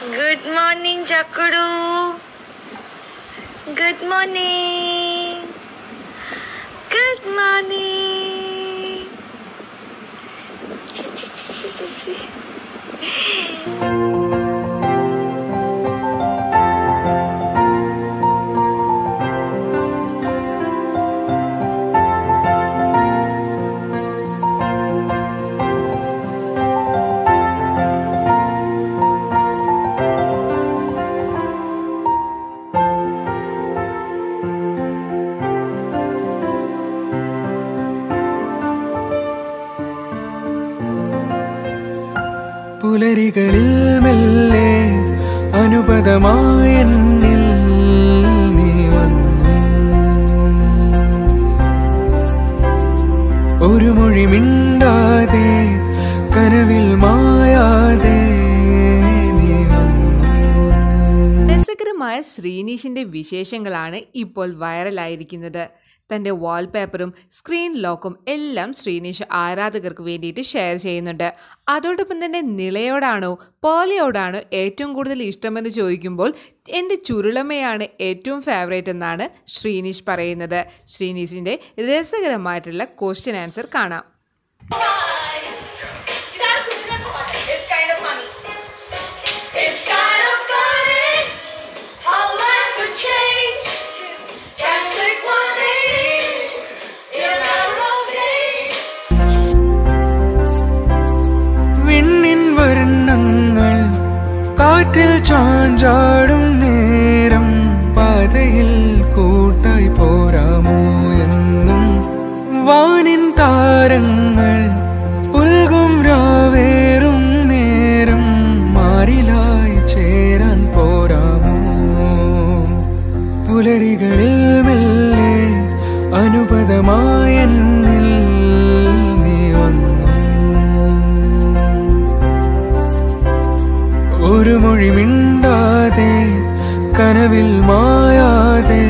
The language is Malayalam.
Good morning, Jakuru. Good morning. Good morning. പുലരികളിൽ മെല്ലെ അനുപദമായെന്നിൽ നീ വന്നു. ഒരു മൊഴി മിണ്ടാതെ കനവിൽ മായാതെ രസകരമായ ശ്രീനീഷിന്റെ വിശേഷങ്ങളാണ് ഇപ്പോൾ വൈറലായിരിക്കുന്നത്. തന്റെ വാൾപേപ്പറും സ്ക്രീൻ ലോക്കും എല്ലാം ശ്രീനീഷ് ആരാധകർക്ക് വേണ്ടിയിട്ട് ഷെയർ ചെയ്യുന്നുണ്ട്. അതോടൊപ്പം തന്നെ നിളയോടാണോ പോലെയോടാണോ ഏറ്റവും കൂടുതൽ ഇഷ്ടമെന്ന് ചോദിക്കുമ്പോൾ എന്റെ ചുരുളമ്മയാണ് ഏറ്റവും ഫേവറേറ്റ് എന്നാണ് ശ്രീനീഷ് പറയുന്നത്. ശ്രീനീഷിന്റെ രസകരമായിട്ടുള്ള ക്വസ്റ്റ്യൻ ആൻസർ കാണാം. കാറ്റിൽ ചാഞ്ചാടും നേരം. പാതയിൽ കൂട്ടായി പോരാമോ എന്നും. വാനിൻ താരങ്ങൾ ഉൽകും രാവേറും നേരം. മാറിലായി ചേരാൻ പോരാമോ. പുലരികളിൽ മെല്ലെ അനുപദമായ ഒരു മൊഴി മിണ്ടാതെ കനവിൽ മായാതെ